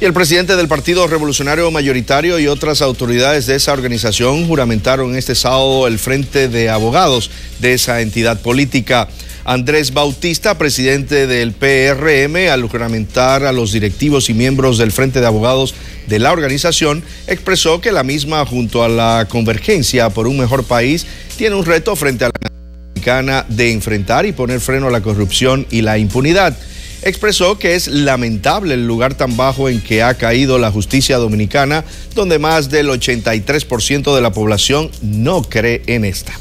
Y el presidente del Partido Revolucionario Mayoritario y otras autoridades de esa organización juramentaron este sábado el frente de abogados de esa entidad política. Andrés Bautista, presidente del PRM, al juramentar a los directivos y miembros del Frente de Abogados de la organización, expresó que la misma, junto a la convergencia por un mejor país, tiene un reto frente a la de enfrentar y poner freno a la corrupción y la impunidad expresó que es lamentable el lugar tan bajo en que ha caído la justicia dominicana, donde más del 83% de la población no cree en esta.